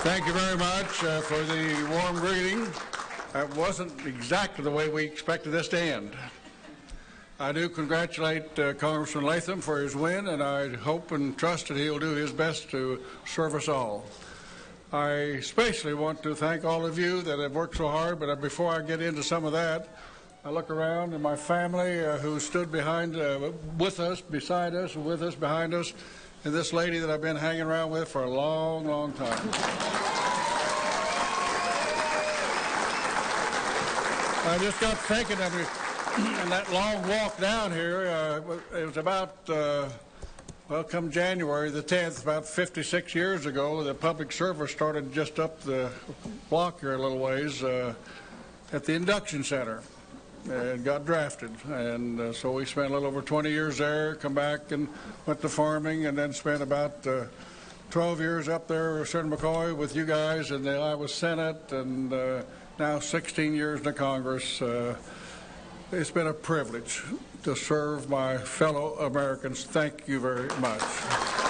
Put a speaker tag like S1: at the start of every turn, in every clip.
S1: Thank you very much uh, for the warm greeting. That wasn't exactly the way we expected this to end. I do congratulate uh, Congressman Latham for his win, and I hope and trust that he'll do his best to serve us all. I especially want to thank all of you that have worked so hard, but before I get into some of that, I look around and my family uh, who stood behind, uh, with us, beside us, with us, behind us, and this lady that I've been hanging around with for a long, long time. I just got thinking of it, and that long walk down here, uh, it was about, uh, well, come January the 10th, about 56 years ago, the public service started just up the block here a little ways uh, at the induction center and got drafted. And uh, so we spent a little over 20 years there, come back and went to farming, and then spent about uh, 12 years up there, with Senator McCoy, with you guys in the Iowa Senate, and uh, now 16 years in the Congress. Uh, it's been a privilege to serve my fellow Americans. Thank you very much.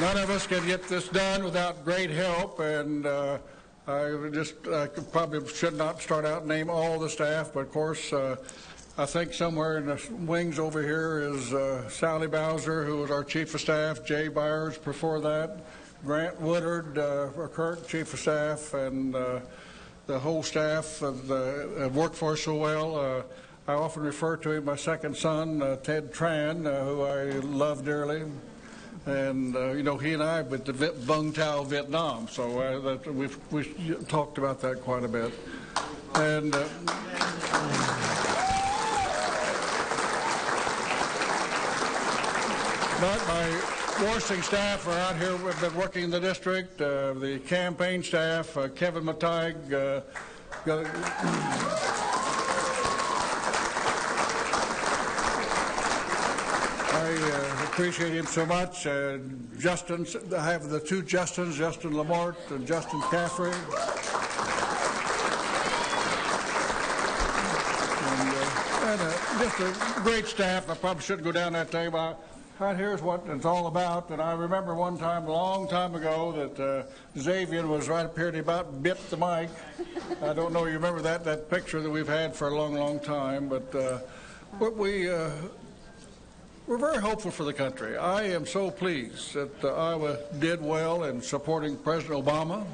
S1: None of us can get this done without great help, and uh, I just I probably should not start out name all the staff, but of course, uh, I think somewhere in the wings over here is uh, Sally Bowser, who was our chief of staff, Jay Byers before that, Grant Woodard, uh, our current chief of staff, and uh, the whole staff of the, us so well. Uh, I often refer to him, my second son, Ted Tran, who I love dearly and uh, you know he and I with the Vung Tau Vietnam, so uh, that we've we've talked about that quite a bit, and. Uh, but my Washington staff are out here. We've been working in the district. Uh, the campaign staff, uh, Kevin Matteig, I uh, appreciate him so much. Uh, Justin, I have the two Justins, Justin Lamort and Justin Caffrey. And, uh, and uh, just a great staff. I probably shouldn't go down that table. Right here's what it's all about. And I remember one time, a long time ago, that uh, Xavier was right up here and he about bit the mic. I don't know if you remember that that picture that we've had for a long, long time. But uh, what we we're very hopeful for the country. I am so pleased that uh, Iowa did well in supporting President Obama.